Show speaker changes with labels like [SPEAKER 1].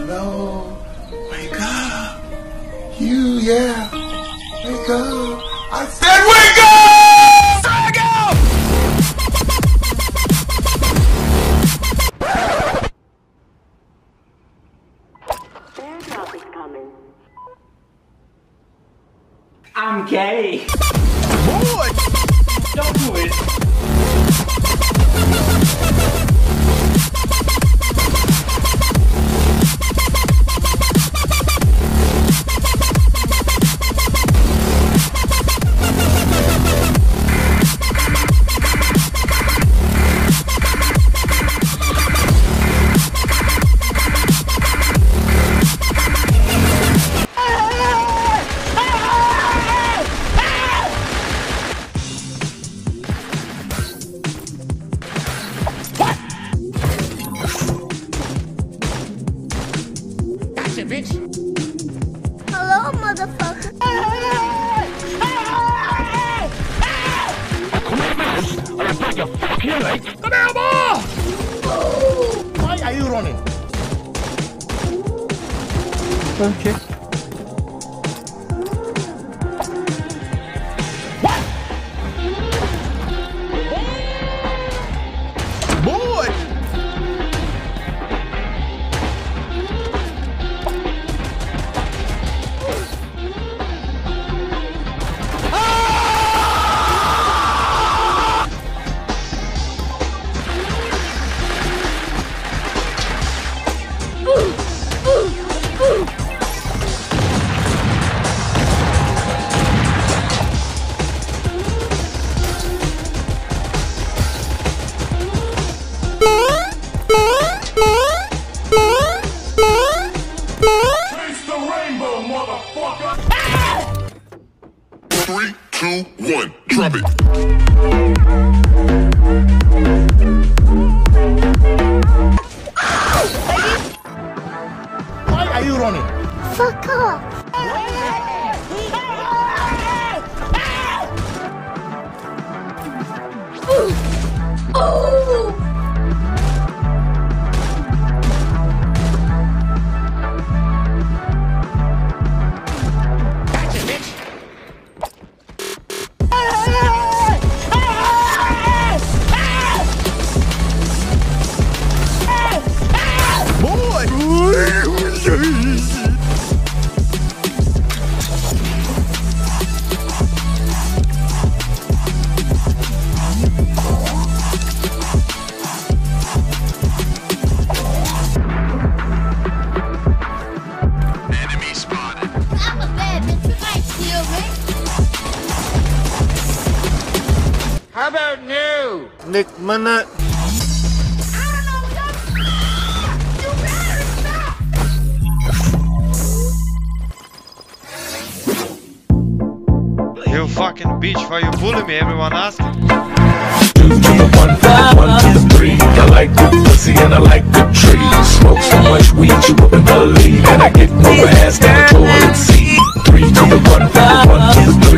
[SPEAKER 1] Hello? Wake up. You, yeah. Wake up. I said wake up! Drag out!
[SPEAKER 2] Airdrop is coming.
[SPEAKER 3] I'm gay.
[SPEAKER 1] Boy!
[SPEAKER 3] Don't do it.
[SPEAKER 4] Hello, motherfucker. Come here, motherfucker! Fuck you, right? Come here, boy!
[SPEAKER 5] Why are you running?
[SPEAKER 6] Okay.
[SPEAKER 7] Three, two, one, drop it.
[SPEAKER 5] Why are you running?
[SPEAKER 4] Fuck off.
[SPEAKER 7] Enemy
[SPEAKER 5] How new? Nick Minute.
[SPEAKER 8] You fucking bitch, why you bully me? Everyone asking.
[SPEAKER 1] Two to one, from the one to the three. I like the pussy and I like the tree. Smoke so much weed you wouldn't believe, and I get more ass than a toilet seat. Three to the one, from the one to the